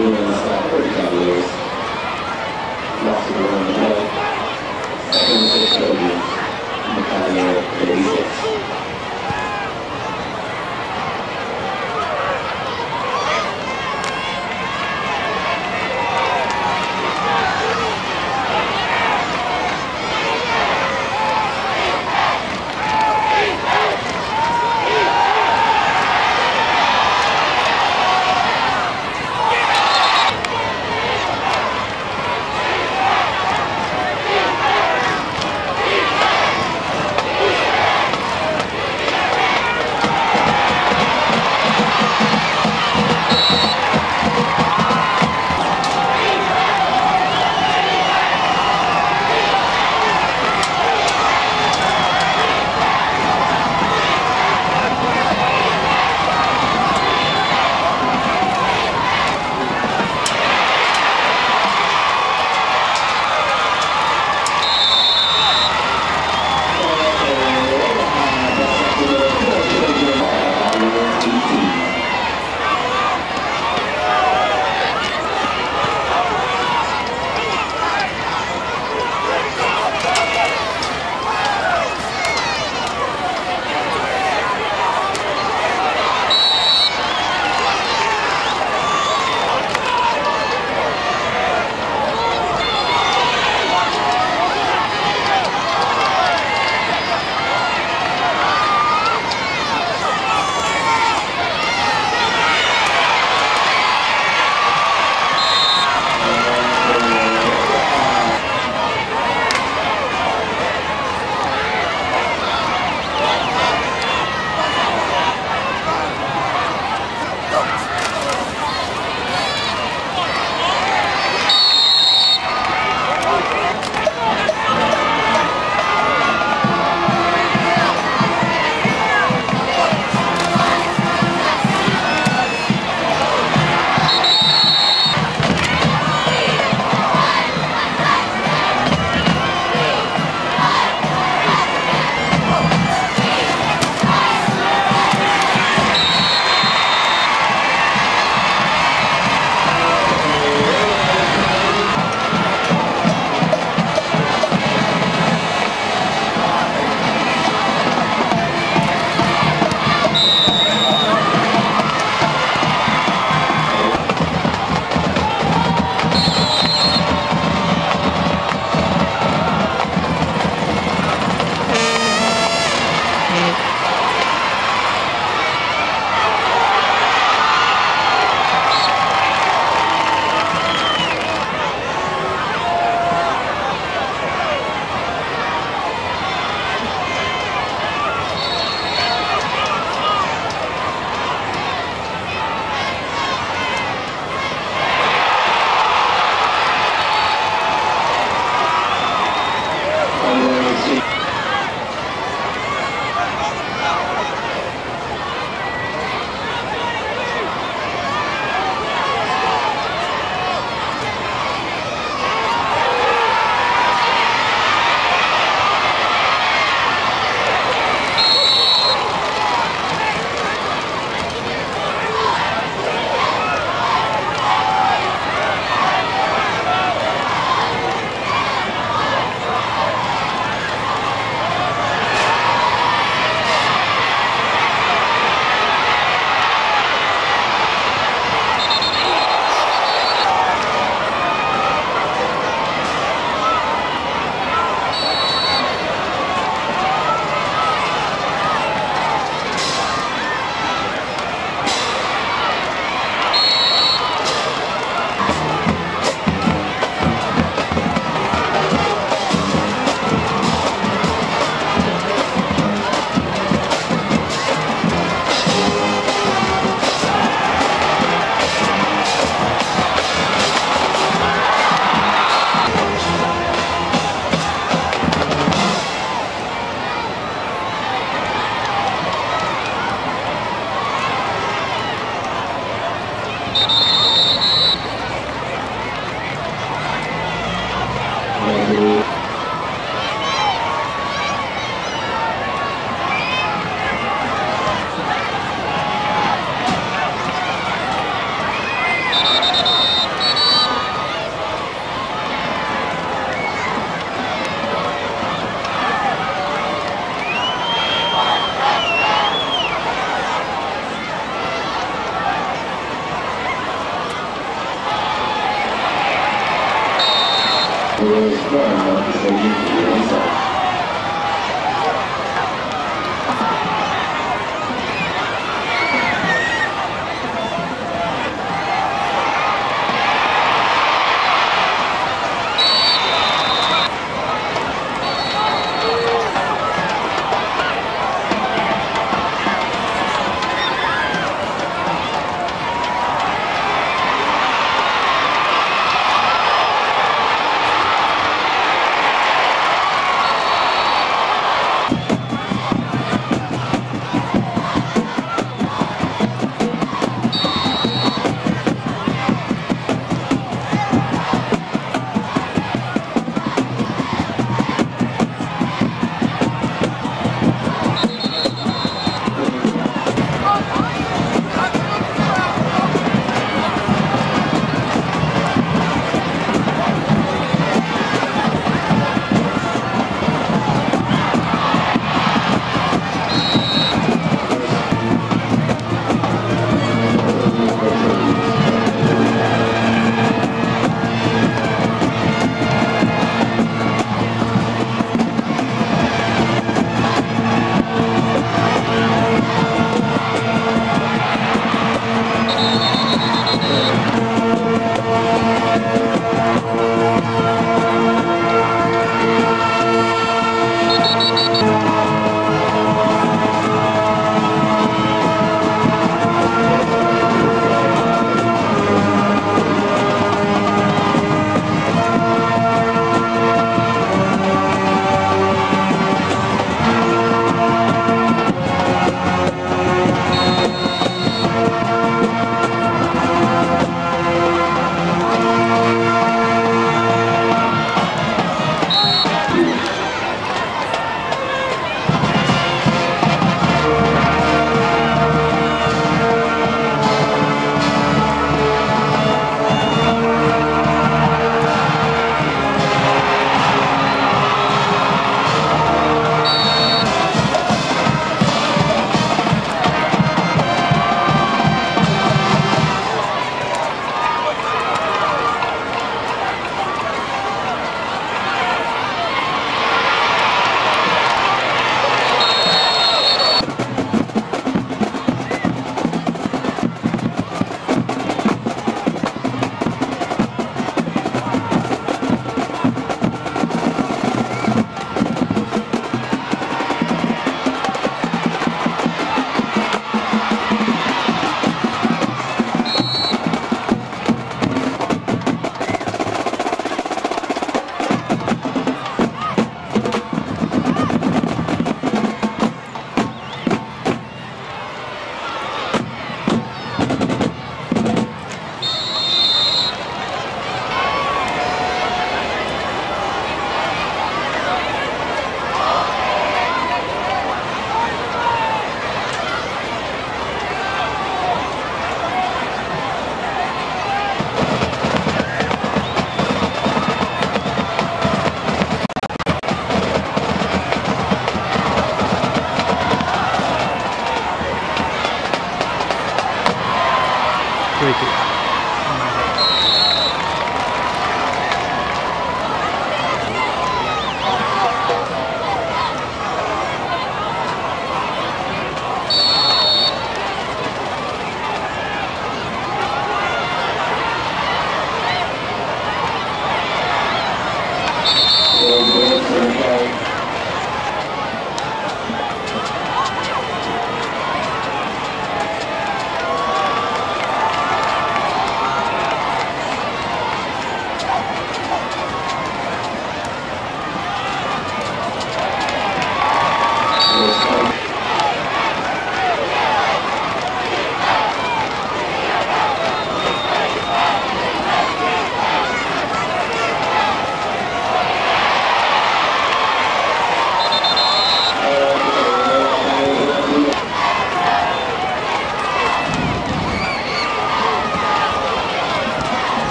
doing uh.